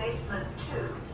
basement 2.